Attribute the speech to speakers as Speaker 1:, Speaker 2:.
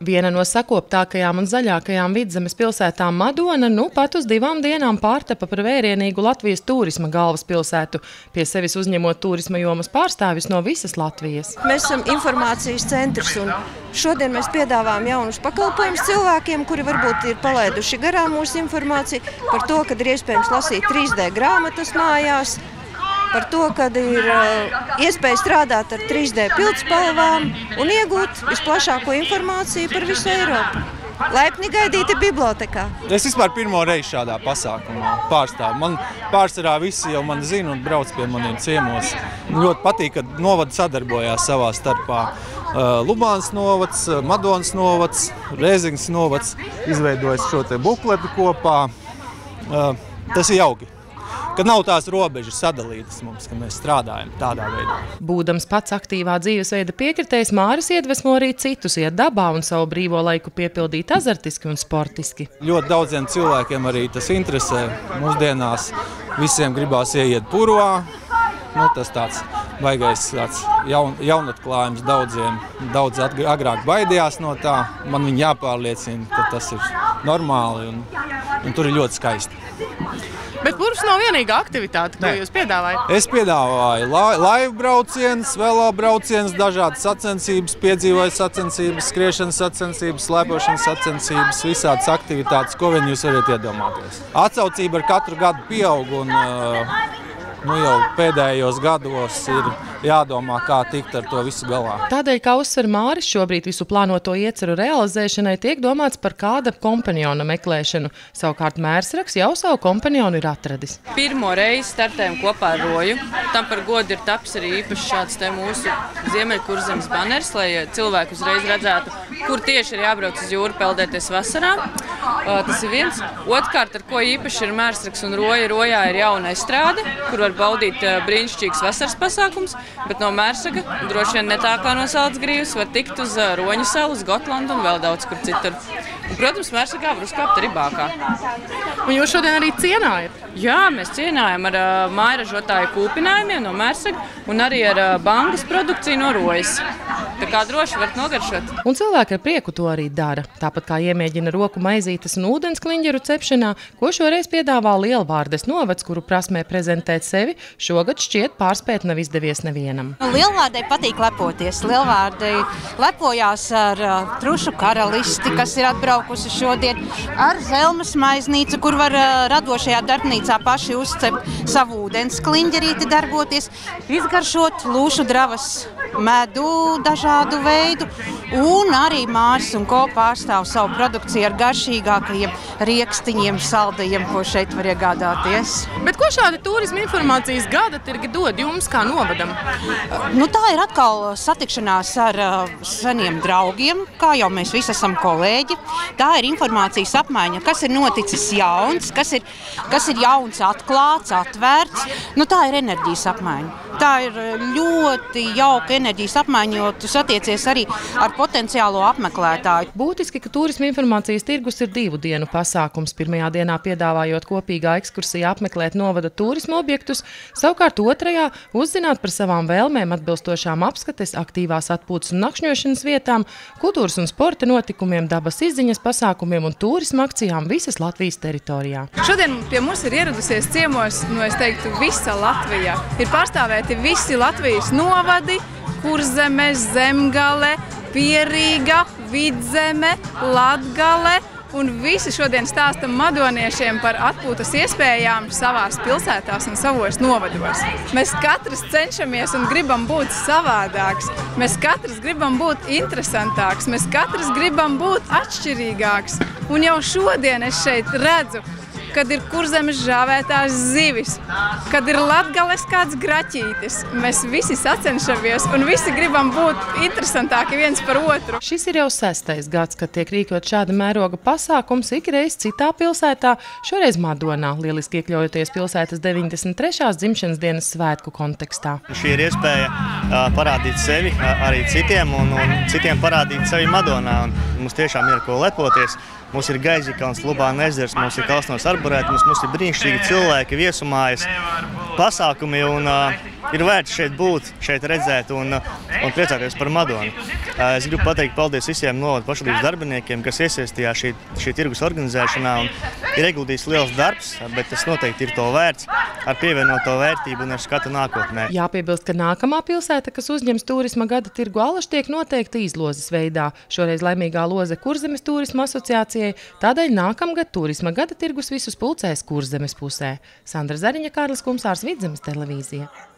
Speaker 1: Viena no sakoptākajām un zaļākajām vidzemes pilsētām Madona nu pat uz divām dienām pārtapa par vērienīgu Latvijas turisma galvaspilsētu, pie sevis uzņemot turisma jomas pārstāvis no visas Latvijas.
Speaker 2: Mēs esam informācijas centrs un šodien mēs piedāvājam jaunus pakalpojumus cilvēkiem, kuri varbūt ir palaiduši garām mūsu informāciju par to, ka ir iespējams lasīt 3D grāmatas mājās, par to, ka ir iespēja strādāt ar 3D pildspalvām un iegūt visplašāko informāciju par visu Eiropu. Laipni gaidīti bibliotekā.
Speaker 3: Es vispār pirmo reizi šādā pasākumā pārstāvu. Man pārsvarā visi jau mani zina un brauc pie maniem ciemos. Ļoti patīk, ka novadi sadarbojās savā starpā. Lubāns novads, Madonas novads, Rēzings novads izveidojas šo te bukletu kopā. Tas ir jauki ka nav tās robežas sadalītas mums, ka mēs strādājam tādā veidā.
Speaker 1: Būdams pats aktīvā dzīvesveida piekritējs, Māris iedvesmo arī citus iet dabā un savu brīvo laiku piepildīt azartiski un sportiski.
Speaker 3: Ļoti daudziem cilvēkiem arī tas interesē. Mūsdienās visiem gribās ieiet purvā. Nu, tas tāds baigais tāds jaun, jaunatklājums daudziem. Daudz agrāk baidījās no tā. Man viņi jāpārliecina, ka tas ir normāli un, un tur ir ļoti skaisti.
Speaker 1: Bet purvs nav vienīgā aktivitāte, ko jūs piedāvājat?
Speaker 3: Es piedāvāju la laivu braucienus, vēlā braucienus, dažādas sacensības, piedzīvoju sacensības, skriešanas sacensības, slēpošanas sacensības, visādas aktivitātes, ko vien jūs varat iedomāties. Atsaucība ar katru gadu pieaug un uh, nu, jau pēdējos gados ir jādomā, kā tikt ar to visu galā.
Speaker 1: Tādēļ, kā uzsver Māris, šobrīd visu plānoto ieceru realizēšanai tiek domāts par kāda kompaniona meklēšanu. Savukārt mērsraks jau savu kompanionu ir atradis.
Speaker 4: Pirmo reizi startējam kopā ar Roju. Tam par godu ir taps arī īpaši šāds te mūsu Ziemeļkurzemes baners, lai cilvēki uzreiz redzētu, kur tieši ir jābrauc uz jūru peldēties vasarā. Tas ir viens. Otkārt, ar ko īpaši ir mērsraks un Roja, Rojā ir jauna estrāde, kur var baudīt brīnišķīgs vasaras pasākums. Bet no Mērsaga droši vien ne tā kā no Saldzgrīvas var tikt uz Roņu salu, uz Gotlandu un vēl daudz kur citur. Un, protams, Mērsagā var uzkāpt arī bākā.
Speaker 1: Un jūs šodien arī cienājat?
Speaker 4: Jā, mēs cienājam ar uh, mājražotāju kūpinājumiem no Mērsaga un arī ar uh, bankas produkciju no Rojas. Tā kā droši varat nogaršot.
Speaker 1: Un cilvēki ar prieku to arī dara. Tāpat kā iemēģina roku maizītes un ūdens kliņģeru cepšanā, ko šoreiz piedāvā Lielvārdes novads, kuru prasmē prezentēt sevi, šogad šķiet pārspēt nav izdevies nevienam.
Speaker 5: Lielvārdei patīk lepoties. Lielvārdei lepojās ar uh, trušu karalisti, kas ir atbraukusi šodien, ar Zelmas maiznīcu, kur var uh, radošajā darbnīcā paši uzcept savu ūdens kliņģerīti darboties, izgaršot lūšu dravas medu dažādu veidu, un arī Māris un Ko pārstāv savu produkciju ar garšīgākajiem riekstiņiem, saldajiem, ko šeit var iegādāties.
Speaker 1: Bet ko šāda turisma informācijas gada tirgi dod jums kā novadam?
Speaker 5: Nu, tā ir atkal satikšanās ar uh, seniem draugiem, kā jau mēs visi esam kolēģi. Tā ir informācijas apmaiņa, kas ir noticis jauns, kas ir, kas ir jauns, atklāts, atvērts. Nu, tā ir enerģijas apmaiņa. Tā ir ļoti jauka enerģijas apmaiņa, jo tu satiecies arī ar potenciālo apmeklētāju.
Speaker 1: Būtiski, ka turisma informācijas tirgus ir divu dienu pasākums. Pirmajā dienā piedāvājot kopīgā ekskursija apmeklēt novada turisma objektus, savukārt otrajā uzzināt par savām vēlmēm atbilstošām apskates, aktīvās atpūtas un nakšņošanas vietām, kultūras un sporta notikumiem, dabas izziņas pasākumiem un turisma akcijām visas Latvijas teritorijā.
Speaker 6: Šodien pie mums ir ieradusies ciemos, nu es teiktu, visa Latvija. Ir pārstāvēti visi Latvijas novadi, Kurzeme, Zemgale, Pierīga, Vidzeme, Latgale. Un visi šodien stāstam madoniešiem par atpūtas iespējām savās pilsētās un savos novados. Mēs katrs cenšamies un gribam būt savādāks. Mēs katrs gribam būt interesantāks. Mēs katrs gribam būt atšķirīgāks. Un jau šodien es šeit redzu, kad ir kurzemes žāvētās zivis, kad ir latgales kāds graķītis. Mēs visi sacenšamies un visi gribam būt interesantāki viens par otru.
Speaker 1: Šis ir jau sestais gads, kad tiek rīkot šāda mēroga pasākums ikreiz citā pilsētā, šoreiz Madonā, lieliski iekļaujoties pilsētas 93. dzimšanas dienas svētku kontekstā.
Speaker 7: Šī ir iespēja parādīt sevi arī citiem un, un citiem parādīt sevi Madonā. Un mums tiešām ir ko lepoties. Mums ir Gaizikāns, Lubāna ezers, mums ir Kalsnos arborētums, mums ir brīnišķīgi cilvēki, viesumājas, pasākumi. Un, uh, ir vērts šeit būt, šeit redzēt un, un priecāties par Madonu. Es gribu pateikt paldies visiem novadu pašvaldības darbiniekiem, kas iesaistījās šī, šī tirgus organizēšanā. Ir ieguldījis liels darbs, bet tas noteikti ir to vērts ar pievienoto vērtību un ar skatu nākotnē.
Speaker 1: Jāpiebilst, ka nākamā pilsēta, kas uzņems turisma gada tirgu alaši, tiek noteikta izlozes veidā. Šoreiz laimīgā loze Kurzemes turisma asociācijai, tādēļ nākamgad turisma gada tirgus visus pulcēs Kurzemes pusē. Sandra Zariņa, Kārlis Kumsārs, Vidzemes televīzija.